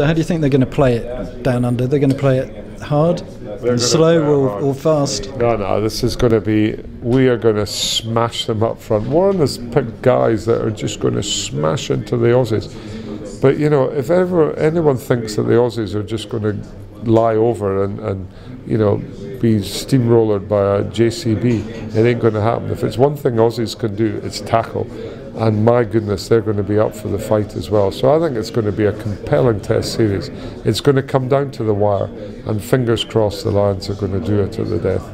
So how do you think they're going to play it down under? They're going to play it hard, slow, or, or, fast? No, no. This is going to be. We are going to smash them up front. Warren has picked guys that are just going to smash into the Aussies. But you know, if ever anyone thinks that the Aussies are just going to lie over and, and you know be steamrollered by a JCB, it ain't going to happen. If it's one thing Aussies can do, it's tackle and my goodness, they're going to be up for the fight as well. So I think it's going to be a compelling test series. It's going to come down to the wire, and fingers crossed the Lions are going to do it to the death.